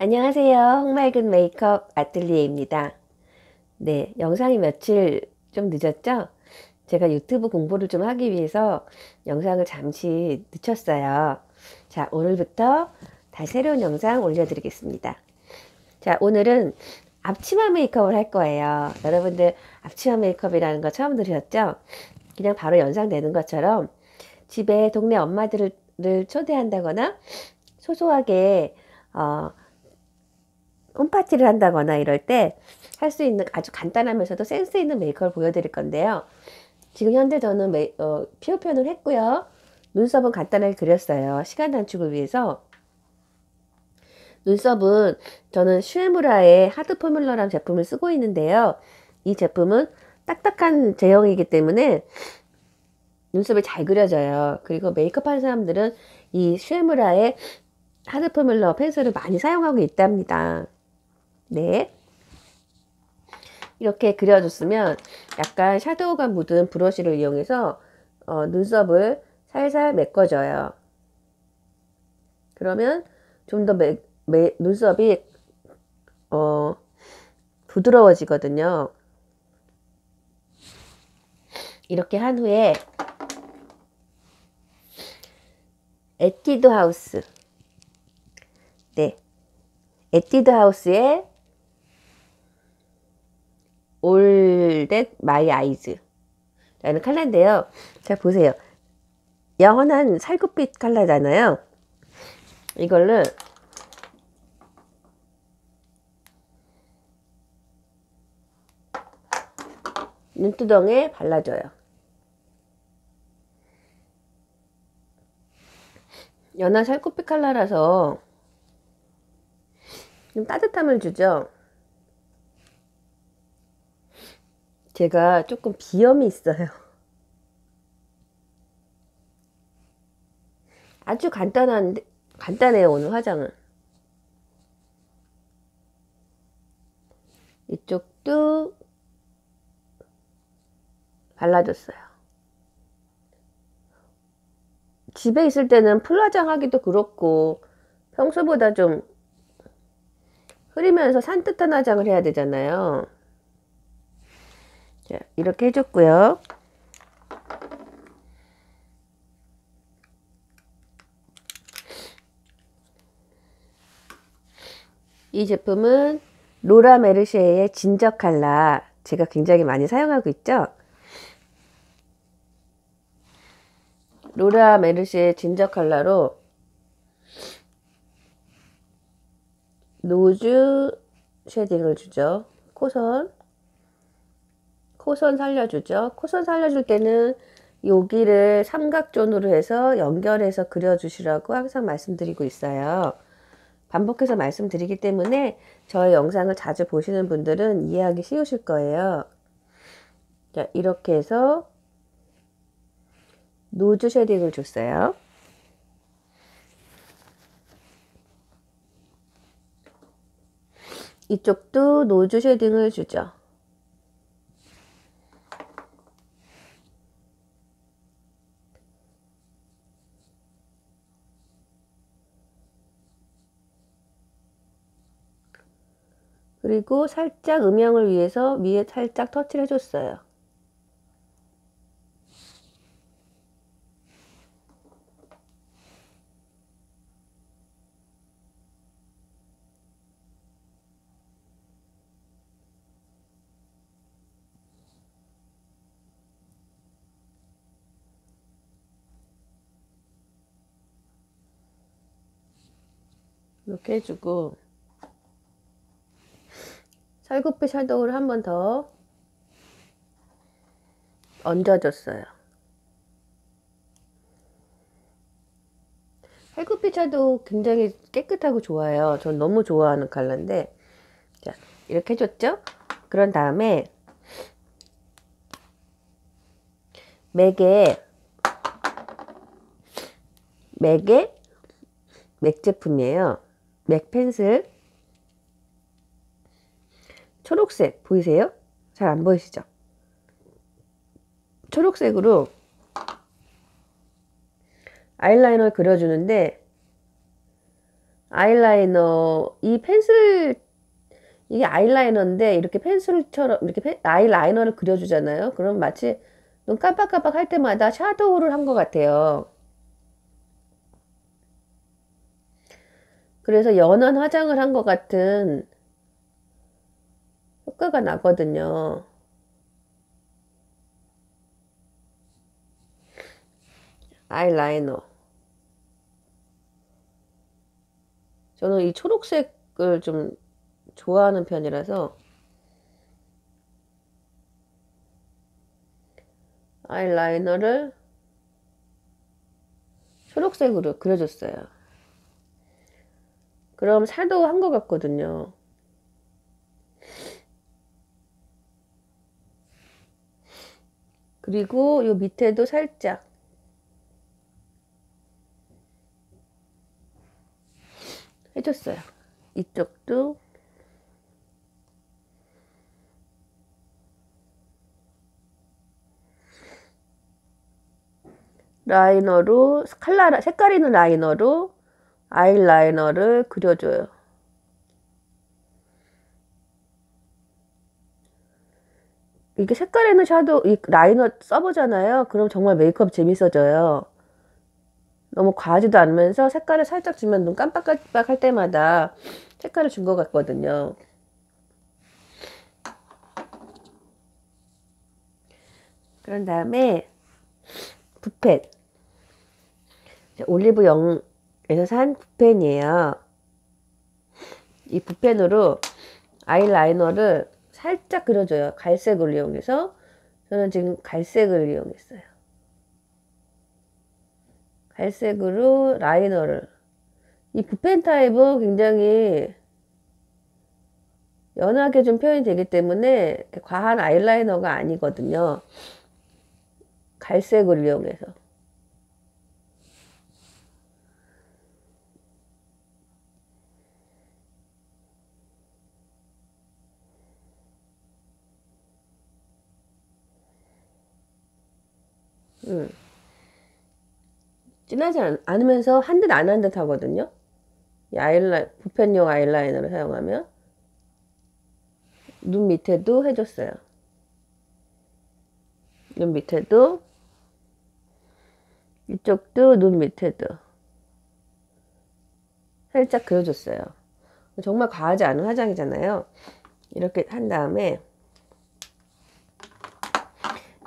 안녕하세요. 홍말근 메이크업 아틀리에입니다. 네, 영상이 며칠 좀 늦었죠? 제가 유튜브 공부를 좀 하기 위해서 영상을 잠시 늦췄어요. 자, 오늘부터 다시 새로운 영상 올려드리겠습니다. 자, 오늘은 앞치마 메이크업을 할 거예요. 여러분들 앞치마 메이크업이라는 거 처음 들으셨죠? 그냥 바로 연상되는 것처럼 집에 동네 엄마들을 초대한다거나 소소하게 어, 홈파티를 한다거나 이럴 때 할 수 있는 아주 간단하면서도 센스 있는 메이크업을 보여드릴 건데요. 지금 현재 저는 메, 어, 피부 표현을 했고요. 눈썹은 간단하게 그렸어요. 시간 단축을 위해서. 눈썹은 저는 슈에무라의 하드 포뮬러라는 제품을 쓰고 있는데요. 이 제품은 딱딱한 제형이기 때문에 눈썹이 잘 그려져요. 그리고 메이크업 하는 사람들은 이 슈에무라의 하드 포뮬러 펜슬을 많이 사용하고 있답니다. 네. 이렇게 그려줬으면 약간 샤도우가 묻은 브러쉬를 이용해서 어, 눈썹을 살살 메꿔줘요. 그러면 좀 더 눈썹이 어, 부드러워지거든요. 이렇게 한 후에 에뛰드 하우스 네 에뛰드 하우스에 All That My Eyes. 라는 칼라인데요. 자 보세요. 연한 살구빛 칼라잖아요. 이걸로 눈두덩에 발라줘요. 연한 살구빛 칼라라서 좀 따뜻함을 주죠 제가 조금 비염이 있어요. 아주 간단한데, 간단해요, 오늘 화장은. 이쪽도 발라줬어요. 집에 있을 때는 풀 화장하기도 그렇고, 평소보다 좀 흐리면서 산뜻한 화장을 해야 되잖아요. 자, 이렇게 해줬고요. 이 제품은 로라 메르쉐의 진저 칼라 제가 굉장히 많이 사용하고 있죠. 로라 메르쉐의 진저 칼라로 nose shading을 주죠. 코선 코선 살려주죠. 코선 살려줄 때는 여기를 삼각존으로 해서 연결해서 그려주시라고 항상 말씀드리고 있어요. 반복해서 말씀드리기 때문에 저의 영상을 자주 보시는 분들은 이해하기 쉬우실 거예요. 자, 이렇게 해서 nose shading을 줬어요. 이쪽도 nose shading을 주죠. 그리고 살짝 음영을 위해서 위에 살짝 터치를 해줬어요. 이렇게 해주고 살구빛 섀도우를 한번 더 얹어줬어요. 섀도우 굉장히 깨끗하고 좋아요. 전 너무 좋아하는 컬러인데 자 이렇게 해줬죠? 그런 다음에 맥에 맥에 맥 제품이에요. 맥 펜슬 초록색 보이세요? 잘 안 보이시죠? 초록색으로 아이라인을 그려주는데 아이라이너 이 펜슬 이게 아이라이너인데 이렇게 펜슬처럼 이렇게 펜, 아이라이너를 그려주잖아요. 그럼 마치 눈 깜빡깜빡 할 때마다 샤도우를 한 것 같아요. 그래서 연한 화장을 한 것 같은 효과가 나거든요. 아이라이너. 저는 이 초록색을 좀 좋아하는 편이라서 아이라이너를 초록색으로 그려줬어요. 그럼 살도 한 것 같거든요. 그리고 요 밑에도 살짝 해줬어요. 이쪽도 라이너로 칼라 색깔 있는 라이너로 아이라이너를 그려줘요. 이게 색깔 있는 샤도우 이 라이너 써보잖아요. 그럼 정말 메이크업 재밌어져요. 너무 과하지도 않으면서 색깔을 살짝 주면 눈 깜빡깜빡 할 때마다 색깔을 준 것 같거든요. 그런 다음에 붓펜 올리브 영에서 산 붓펜이에요. 이 붓펜으로 아이라이너를 살짝 그려줘요. 갈색을 이용해서 저는 지금 갈색을 이용했어요. 갈색으로 라이너를 이 붓펜 타입은 굉장히 연하게 좀 표현이 되기 때문에 과한 아이라이너가 아니거든요. 갈색을 이용해서 음. 진하지 않, 으면서 한 듯 안 한 듯 하거든요. 이 아이라인, 붓펜용 아이라이너를 사용하면 눈 밑에도 해줬어요. 눈 밑에도 이쪽도 눈 밑에도 살짝 그려줬어요. 정말 과하지 않은 화장이잖아요. 이렇게 한 다음에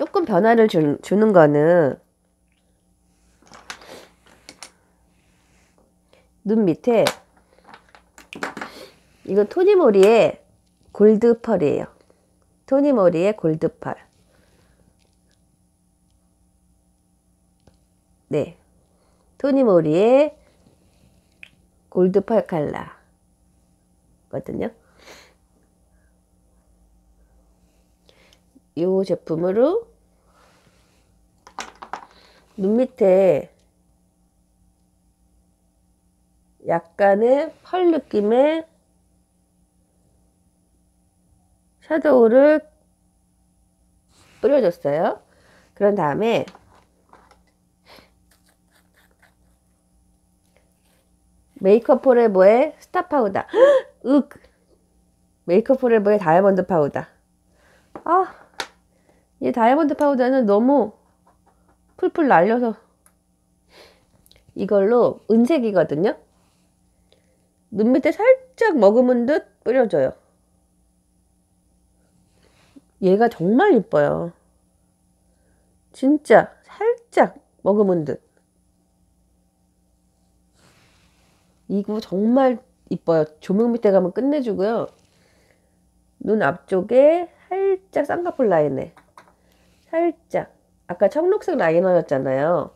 조금 변화를 주, 주는 거는 눈 밑에 이거 토니모리의 골드펄이에요. 토니모리의 골드펄. 네. 토니모리의 골드펄 칼라. 거든요. 이 제품으로 눈 밑에 약간의 펄 느낌의 샤도우를 뿌려줬어요. 그런 다음에 메이크업 포레버의 스타 파우더. 윽! 메이크업 포레버의 다이아몬드 파우더. 아, 이 다이아몬드 파우더는 너무 풀풀 날려서 이걸로 은색이거든요. 눈 밑에 살짝 머금은 듯 뿌려줘요. 얘가 정말 이뻐요. 진짜 살짝 머금은 듯. 이거 정말 이뻐요. 조명 밑에 가면 끝내주고요. 눈 앞쪽에 살짝 쌍꺼풀 라인에 살짝 아까 청록색 라이너였잖아요.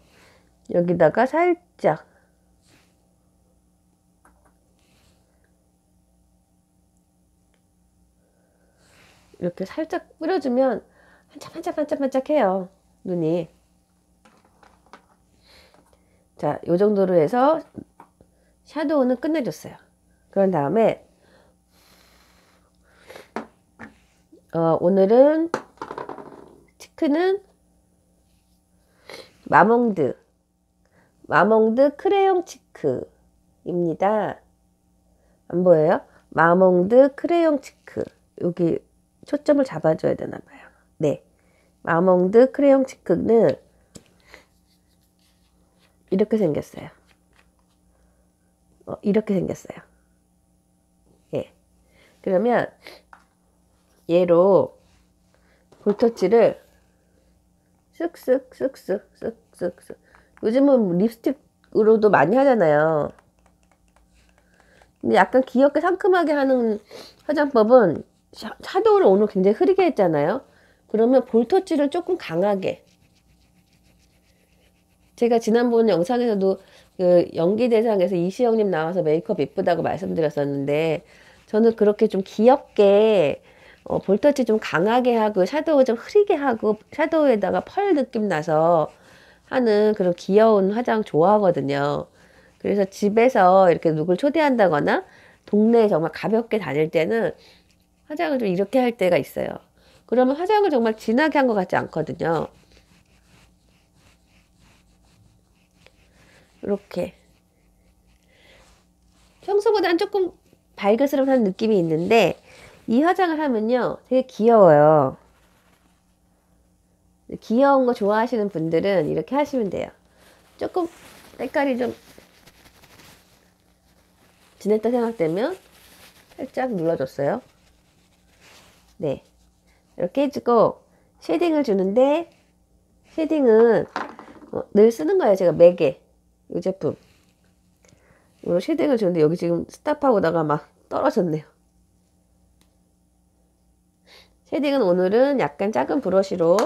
여기다가 살짝 이렇게 살짝 뿌려주면 한짝한짝한짝한짝해요 눈이 자, 요 정도로 해서 샤도우는 끝내줬어요. 그런 다음에 어, 오늘은 cheek는 마몽드 마몽드 크레용 cheek입니다. 안 보여요? 마몽드 크레용 cheek. 여기 초점을 잡아줘야 되나 봐요. 네. 마몽드 크레용 cheek는 이렇게 생겼어요. 어, 이렇게 생겼어요. 예. 그러면 얘로 볼터치를 쓱 쓱 쓱 쓱 쓱쓱 요즘은 립스틱으로도 많이 하잖아요. 근데 약간 귀엽게 상큼하게 하는 화장법은 샤, 샤도우를 오늘 굉장히 흐리게 했잖아요. 그러면 볼터치를 조금 강하게 제가 지난번 영상에서도 그 연기 대상에서 이시영님 나와서 메이크업 예쁘다고 말씀드렸었는데 저는 그렇게 좀 귀엽게 어, 볼터치 좀 강하게 하고 샤도우 좀 흐리게 하고 샤도우에다가 펄 느낌 나서 하는 그런 귀여운 화장 좋아하거든요. 그래서 집에서 이렇게 누굴 초대한다거나 동네에 정말 가볍게 다닐 때는 화장을 좀 이렇게 할 때가 있어요. 그러면 화장을 정말 진하게 한 것 같지 않거든요. 이렇게 평소보다는 조금 발그스름한 느낌이 있는데 이 화장을 하면요 되게 귀여워요. 귀여운 거 좋아하시는 분들은 이렇게 하시면 돼요. 조금 색깔이 좀 진했다 생각되면 살짝 눌러줬어요. 네. 이렇게 해주고 쉐딩을 주는데 Shading은 어, 늘 쓰는 거예요 제가 맥에 이 제품. 이거 shading을 주는데 여기 지금 스탑하고다가 막 떨어졌네요 shading은 오늘은 약간 작은 브러쉬로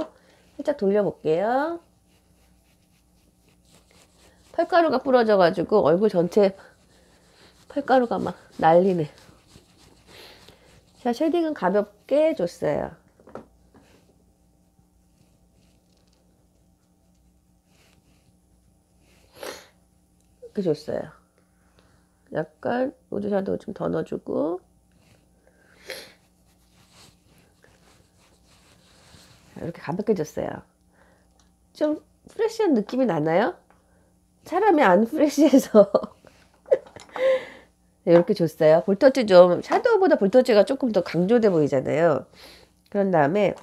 살짝 돌려볼게요. 펄가루가 뿌려져 가지고 얼굴 전체 펄가루가 막 난리네. 자 shading은 가볍게 줬어요. 이렇게 줬어요. 약간 샤도우 좀더 넣어주고 이렇게 가볍게 줬어요. 좀 프레쉬한 느낌이 나나요? 사람이 안 프레쉬해서 이렇게 줬어요. 볼터치 좀 샤도우보다 볼터치가 조금 더 강조돼 보이잖아요. 그런 다음에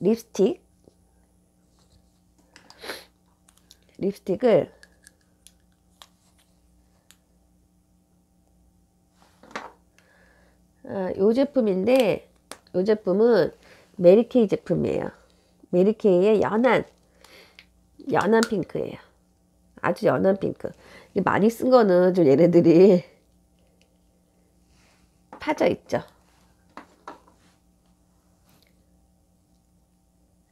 립스틱 립스틱을 아, 요 제품인데 요 제품은 메리케이 제품이에요. 메리케이의 연한 연한 핑크예요. 아주 연한 핑크. 많이 쓴 거는 좀 얘네들이 파져 있죠.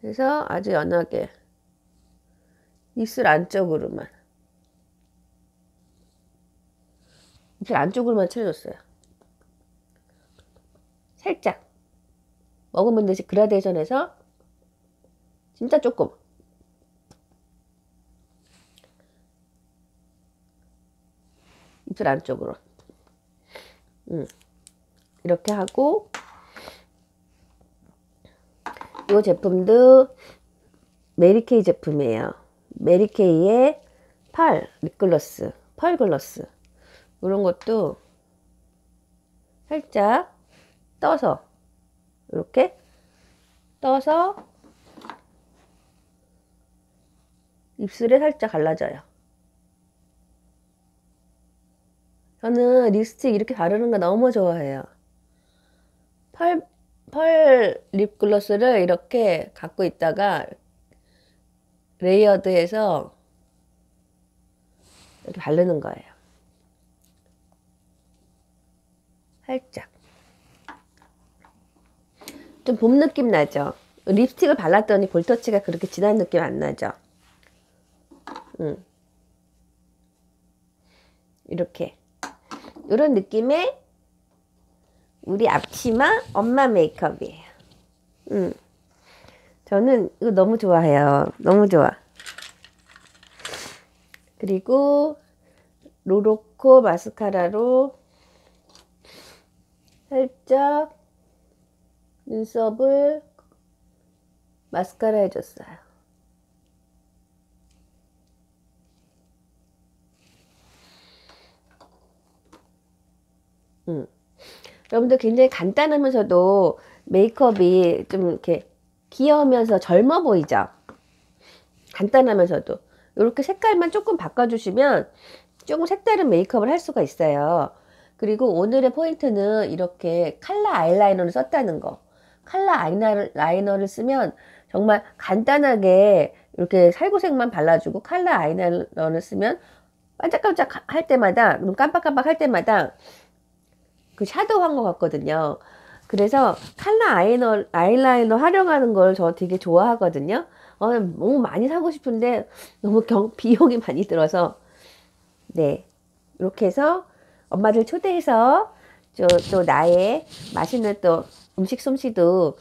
그래서 아주 연하게 입술 안쪽으로만 입술 안쪽으로만 채워줬어요. 살짝 먹으면 되지 그라데이션에서 진짜 조금 입술 안쪽으로 음. 이렇게 하고 이 제품도 메리케이 제품이에요. 메리케이의 펄 립글로스, 펄 글로스 이런 것도 살짝 떠서 이렇게 떠서 입술에 살짝 갈라져요. 저는 립스틱 이렇게 바르는 거 너무 좋아해요. 펄, 펄 립글로스를 이렇게 갖고 있다가 layered해서 이렇게 바르는 거예요. 살짝. 좀 봄 느낌 나죠? 립스틱을 발랐더니 볼터치가 그렇게 진한 느낌 안 나죠? 음. 이렇게. 이런 느낌의 우리 앞치마 엄마 메이크업이에요. 음. 저는 이거 너무 좋아해요. 너무 좋아. 그리고 로로코 마스카라로 살짝 눈썹을 마스카라 해줬어요. 음. 여러분들 굉장히 간단하면서도 메이크업이 좀 이렇게 귀여우면서 젊어 보이죠? 간단하면서도 이렇게 색깔만 조금 바꿔주시면 조금 색다른 메이크업을 할 수가 있어요. 그리고 오늘의 포인트는 이렇게 칼라 아이라이너를 썼다는 거. 칼라 아이라이너를 쓰면 정말 간단하게 이렇게 살구색만 발라주고 칼라 아이라이너를 쓰면 반짝반짝 할 때마다 눈 깜빡깜빡 할 때마다 그 샤도우 한 것 같거든요. 그래서 칼라 아이너, 아이라이너 활용하는 걸 저 되게 좋아하거든요. 어, 너무 많이 사고 싶은데 너무 경, 비용이 많이 들어서 네 이렇게 해서 엄마들 초대해서 또, 또 나의 맛있는 또 음식 솜씨도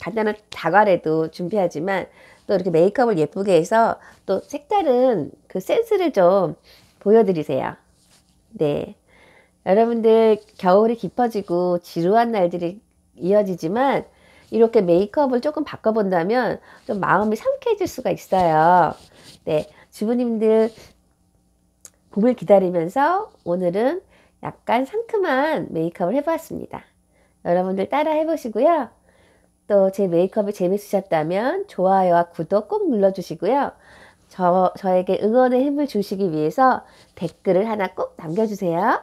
간단한 다과래도 준비하지만 또 이렇게 메이크업을 예쁘게 해서 또 색다른 그 센스를 좀 보여드리세요. 네. 여러분들 겨울이 깊어지고 지루한 날들이 이어지지만 이렇게 메이크업을 조금 바꿔본다면 좀 마음이 상쾌해질 수가 있어요. 네. 주부님들 봄을 기다리면서 오늘은 약간 상큼한 메이크업을 해보았습니다. 여러분들 따라 해보시고요. 또 제 메이크업이 재밌으셨다면 좋아요와 구독 꼭 눌러주시고요. 저, 저에게 응원의 힘을 주시기 위해서 댓글을 하나 꼭 남겨주세요.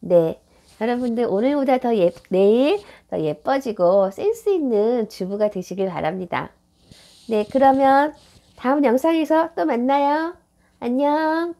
네. 여러분들 오늘보다 더 예, 내일 더 예뻐지고 센스 있는 주부가 되시길 바랍니다. 네, 그러면 다음 영상에서 또 만나요. 안녕.